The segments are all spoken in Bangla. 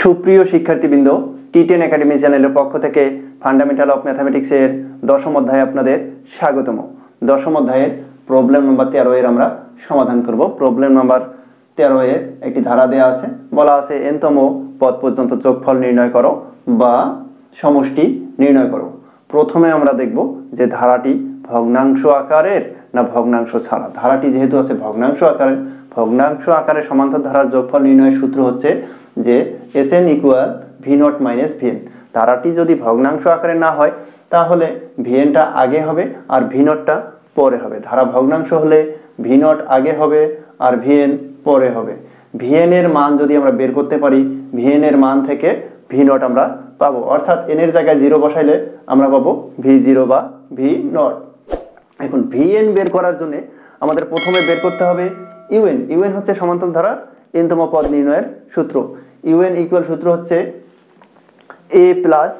সুপ্রিয় শিক্ষার্থীবৃন্দ টি টেন একাডেমি চ্যানেলের পক্ষ থেকে ফান্ডামেন্টাল অফ ম্যাথামেটিক্সের দশম অধ্যায়ে আপনাদের স্বাগতম। দশম অধ্যায়ের প্রবলেম নাম্বার তেরো এর আমরা সমাধান করব। প্রবলেম নাম্বার তেরো এর একটি ধারা দেওয়া আছে। বলা আছে, এনতম পদ পর্যন্ত যোগফল নির্ণয় করো বা সমষ্টি নির্ণয় করো। প্রথমে আমরা দেখব যে ধারাটি ভগ্নাংশ আকারের না ভগ্নাংশ ছাড়া। ধারাটি যেহেতু আছে ভগ্নাংশ আকারের, ভগ্নাংশ আকারে সমান্তর ধারার যোগফল নির্ণয়ের সূত্র হচ্ছে যে S N equal V nought minus VN ধারাটি যদি ভগ্নাংশ আকারে না হয়, তাহলে ভিএনটা আগে হবে আর ভি নটটা পরে হবে। ধারা ভগ্নাংশ হলে ভি নট আগে হবে আর ভিএন পরে হবে। ভিএন এর মান যদি আমরা বের করতে পারি ভিএন এর মান থেকে ভি নট আমরা পাবো। অর্থাৎ এন এর জায়গায় জিরো বসাইলে আমরা পাবো ভি জিরো বা ভি নট এখন ভিএন বের করার জন্য আমাদের প্রথমে বের করতে হবে ইউএন ইউএন হচ্ছে সমান্তর ধারার এনতম পদ নির্ণয়ের সূত্র। ইউএন ইকুয়াল সূত্র হচ্ছে A plus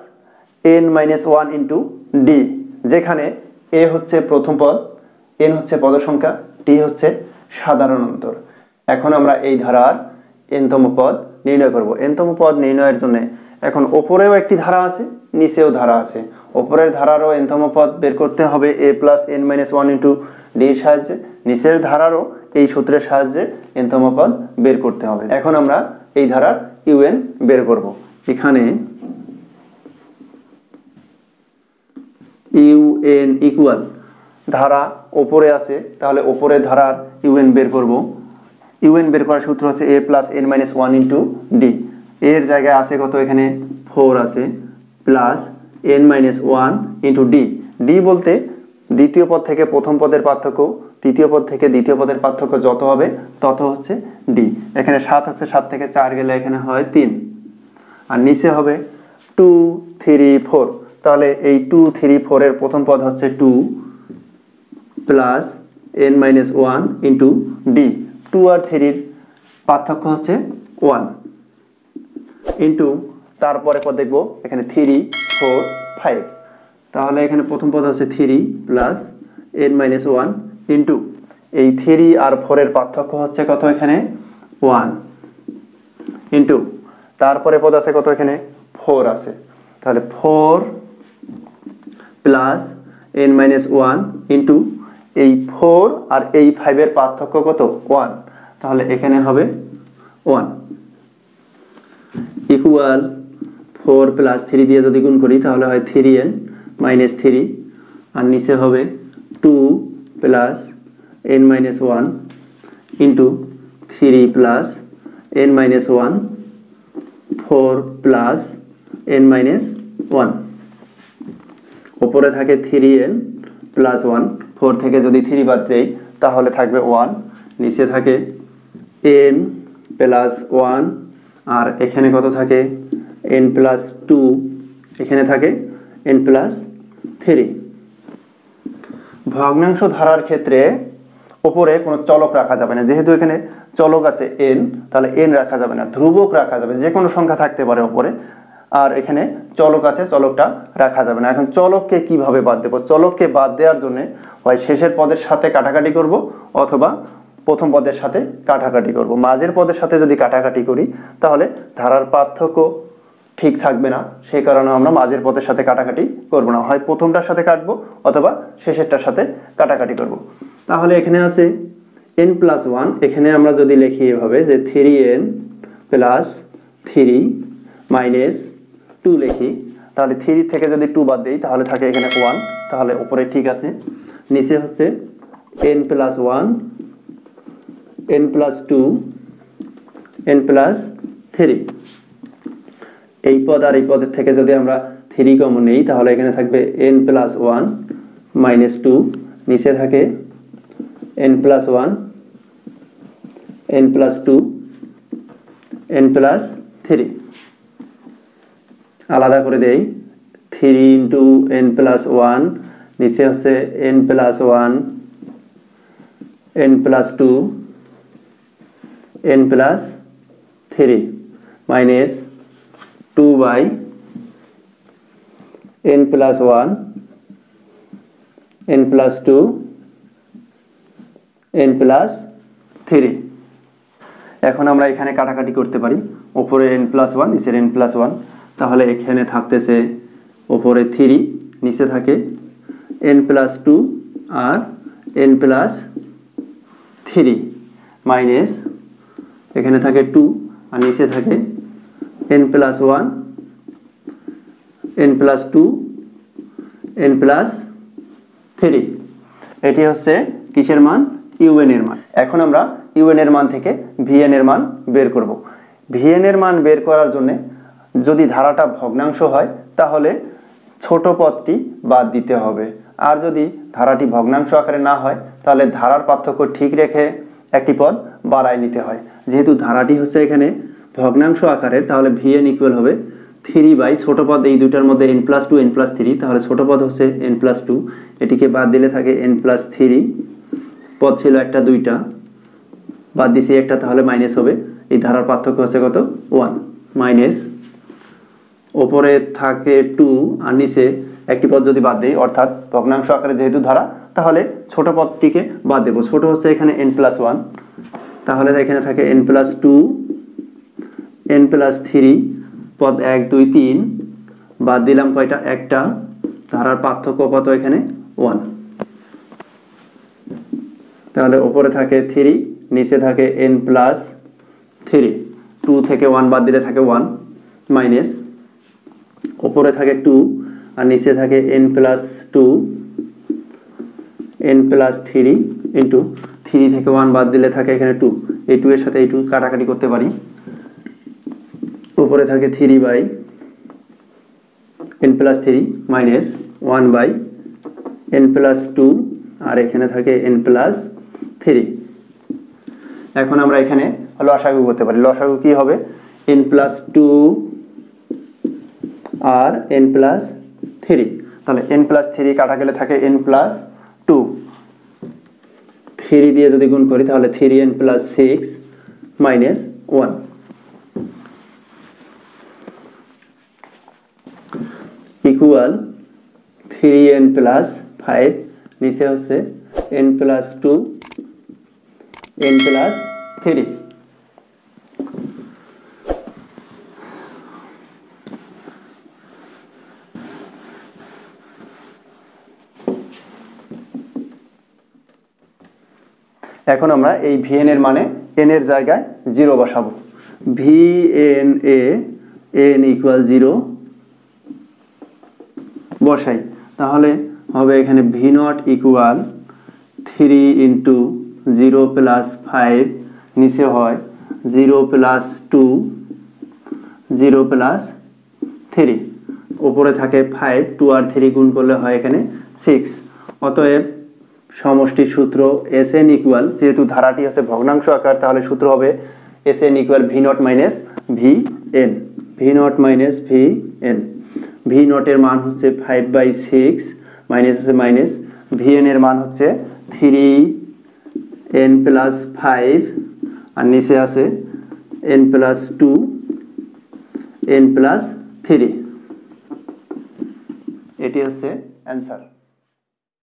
N minus one into D যেখানে এ হচ্ছে প্রথম পদ এন হচ্ছে পদ সংখ্যা ডি হচ্ছে সাধারণ অন্তর। এখন আমরা এই ধারার এনতম পদ নির্ণয় করব। এনতম পদ নির্ণয়ের জন্য এখন ওপরেও একটি ধারা আছে, নিচেও ধারা আছে। ওপরের ধারারও এনতম পদ বের করতে হবে A plus N minus one into ডির সাহায্যে। নিচের ধারারও এই সূত্রের সাহায্যে এনতম পদ বের করতে হবে। এখন আমরা এই ধারার ইউএন বের করব। এখানে ইউএন ইকুয়াল ধারা ওপরে আছে, তাহলে ওপরে ধারার ইউএন বের করব। ইউএন বের করার সূত্র হচ্ছে A plus N minus one into D এর জায়গায় আছে কত এখানে? ফোর আছে plus N minus one into D D বলতে দ্বিতীয় পদ থেকে প্রথম পদের পার্থক্য তৃতীয় পদ থেকে দ্বিতীয় পদের পার্থক্য যত হবে, তত হচ্ছে ডি এখানে সাত আছে, সাত থেকে চার গেলে এখানে হয় তিন। আর নিচে হবে টু থ্রি ফোর তাহলে এই টু থ্রি ফোরের প্রথম পদ হচ্ছে two plus N minus one into D two আর থ্রির পার্থক্য হচ্ছে ওয়ান ইন্টু তারপরে পদ দেখব, এখানে থ্রি ফোর ফাইভ তাহলে এখানে প্রথম পদ হচ্ছে three plus N minus one into, এই থ্রি আর ফোরের পার্থক্য হচ্ছে কত এখানে? ওয়ান। ইন্টু, তারপরে পদ আছে কত এখানে? ফোর আছে। তাহলে four plus N minus one into, এই ফোর আর এই ফাইভের পার্থক্য কত? ওয়ান। তাহলে এখানে হবে one. Equal four plus three দিয়ে যদি গুণ করি, তাহলে হয় থ্রি এন মাইনাস থ্রি। আর নিচে হবে two plus N minus one into three plus N minus one four plus N minus one ওপরে থাকে three N plus one four থেকে যদি থ্রি বাদ দেই, তাহলে থাকবে ওয়ান নিচে থাকে এন প্লাস ওয়ান আর এখানে কত থাকে? এন প্লাস টু এখানে থাকে এন প্লাস থ্রি ভগ্নাংশ ধারার ক্ষেত্রে ওপরে কোনো চলক রাখা যাবে না। যেহেতু এখানে চলক আছে এন তাহলে এন রাখা যাবে না। ধ্রুবক রাখা যাবে, যে কোনো সংখ্যা থাকতে পারে ওপরে। আর এখানে চলক আছে, চলকটা রাখা যাবে না। এখন চলককে কীভাবে বাদ দেবো? চলককে বাদ দেওয়ার জন্য হয় শেষের পদের সাথে কাটাকাটি করব, অথবা প্রথম পদের সাথে কাটাকাটি করব। মাঝের পদের সাথে যদি কাটাকাটি করি, তাহলে ধারার পার্থক্য ঠিক থাকবে না। সেই কারণে আমরা মাঝের পদের সাথে কাটাকাটি করব না, হয় প্রথমটার সাথে কাটবো অথবা শেষেরটার সাথে কাটাকাটি করব। তাহলে এখানে আছে এন প্লাস ওয়ান এখানে আমরা যদি লিখি এভাবে যে three N plus three minus two লিখি, তাহলে থ্রি থেকে যদি টু বাদ দিই, তাহলে থাকে এখানে ওয়ান তাহলে উপরে ঠিক আছে। নিচে হচ্ছে N plus one N plus two N plus three এই পদ আর এই পদের থেকে যদি আমরা থ্রি কমন নেই, তাহলে এখানে থাকবে N plus one minus two নিচে থাকে N plus one N plus two N plus three আলাদা করে দেই three into N plus one নিচে হচ্ছে N plus one N plus two N plus three minus two by N plus one N plus two N plus three এখন আমরা এখানে কাটাকাটি করতে পারি। ওপরে এন প্লাস ওয়ান নিচের এন প্লাস ওয়ান তাহলে এখানে থাকতেছে ওপরে থ্রি নিচে থাকে এন প্লাস টু আর এন প্লাস থ্রি মাইনাস এখানে থাকে টু আর নিচে থাকে N plus one N plus two N plus three এটি হচ্ছে কিসের মান? ইউএন এর মান। এখন আমরা ইউএন এর মান থেকে ভিএন এর মান বের করব। ভিএন এর মান বের করার জন্য যদি ধারাটা ভগ্নাংশ হয়, তাহলে ছোট পদটি বাদ দিতে হবে। আর যদি ধারাটি ভগ্নাংশ আকারে না হয়, তাহলে ধারার পার্থক্য ঠিক রেখে একটি পদ বাড়ায় নিতে হয়। যেহেতু ধারাটি হচ্ছে এখানে ভগ্নাংশ আকারের, তাহলে ভিএন ইকুয়াল হবে থ্রি বাই ছোট পদ এই দুটার মধ্যে N plus two N plus three তাহলে ছোট পদ হচ্ছে এন প্লাস টু এটিকে বাদ দিলে থাকে এন প্লাস থ্রি পদ ছিল একটা, দুইটা। বাদ দিছি একটা, তাহলে মাইনাস হবে। এই ধারার পার্থক্য হচ্ছে কত? ওয়ান মাইনাস ওপরে থাকে টু আর নিচে একটি পদ যদি বাদ দিই, অর্থাৎ ভগ্নাংশ আকারে যেহেতু ধারা, তাহলে ছোট পদটিকে বাদ দেবো। ছোট হচ্ছে এখানে এন প্লাস ওয়ান তাহলে এখানে থাকে N plus two N plus three পদ এক, দুই, তিন, বাদ দিলাম কয়টা? একটা। ধারার পার্থক্য কত এখানে? ওয়ান তাহলে ওপরে থাকে থ্রি নিচে থাকে এন প্লাস থ্রি টু থেকে ওয়ান বাদ দিলে থাকে ওয়ান মাইনাস ওপরে থাকে টু আর নিচে থাকে N plus two N plus three into three থেকে ওয়ান বাদ দিলে থাকে এখানে টু এই টু এর সাথে এই টু কাটাকাটি করতে পারি। উপরে থাকে three by N plus three minus one by N plus two আর এখানে থাকে এন প্লাস থ্রি এখন আমরা এখানে লসাগু করতে পারি। লসাগু কি হবে? এন প্লাস টু আর এন প্লাস থ্রি তাহলে এন প্লাস থ্রি কাটা গেলে থাকে এন প্লাস টু থ্রি দিয়ে যদি গুণ করি, তাহলে three N plus six minus one equal three N plus five নিচে হচ্ছে N plus two N plus three এখন আমরা এই ভিএন এর মানে এন এর জায়গায় জিরো বসাবো। ভি এন এ এন ইকুয়াল জিরো বসাই। তাহলে হবে এখানে V nought equal three into zero plus five নিচে হয় zero plus two zero plus three ওপরে থাকে ফাইভ টু আর থ্রি গুণ করলে হয় এখানে সিক্স অতএব সমষ্টির সূত্র এস এন ইকুয়াল যেহেতু ধারাটি হচ্ছে ভগ্নাংশ আকার, তাহলে সূত্র হবে S N equal V nought minus V N V nought minus V N V নটের মান হচ্ছে ফাইভ বাই সিক্স মাইনাস হচ্ছে মাইনাস ভি এর মান হচ্ছে থ্রি এন প্লাস ফাইভ আর নিচে আছে N plus two N plus three এটি হচ্ছে অ্যান্সার